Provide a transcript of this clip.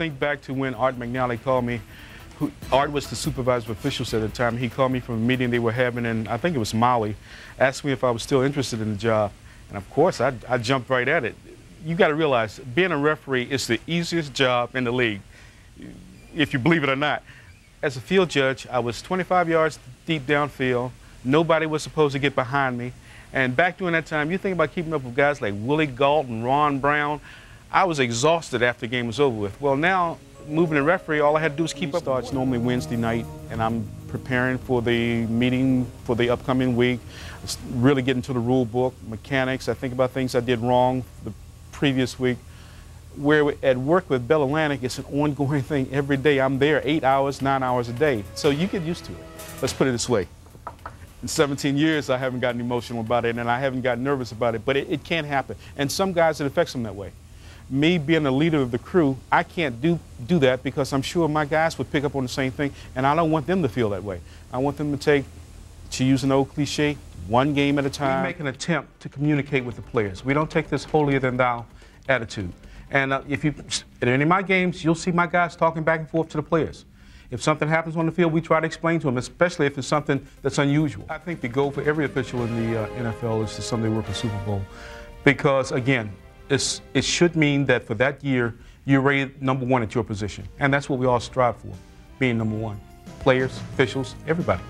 think back to when Art McNally called me. Who, Art was the supervisor of officials at the time. He called me from a meeting they were having and I think it was Maui, asked me if I was still interested in the job. And of course, I, I jumped right at it. You got to realize, being a referee is the easiest job in the league, if you believe it or not. As a field judge, I was 25 yards deep downfield. Nobody was supposed to get behind me. And back during that time, you think about keeping up with guys like Willie Gault and Ron Brown. I was exhausted after the game was over with. Well, now, moving to referee, all I had to do was keep up. Starts normally Wednesday night, and I'm preparing for the meeting for the upcoming week, really getting to the rule book, mechanics. I think about things I did wrong the previous week. Where at work with Bell Atlantic, it's an ongoing thing every day. I'm there eight hours, nine hours a day. So you get used to it. Let's put it this way in 17 years, I haven't gotten emotional about it and I haven't gotten nervous about it, but it, it can happen. And some guys, it affects them that way. Me being the leader of the crew, I can't do, do that because I'm sure my guys would pick up on the same thing, and I don't want them to feel that way. I want them to take, to use an old cliche, one game at a time. We make an attempt to communicate with the players. We don't take this holier than thou attitude. And uh, if you, at any of my games, you'll see my guys talking back and forth to the players. If something happens on the field, we try to explain to them, especially if it's something that's unusual. I think the goal for every official in the uh, NFL is to someday work a Super Bowl. Because, again, it should mean that for that year, you're rated number one at your position. And that's what we all strive for, being number one. Players, officials, everybody.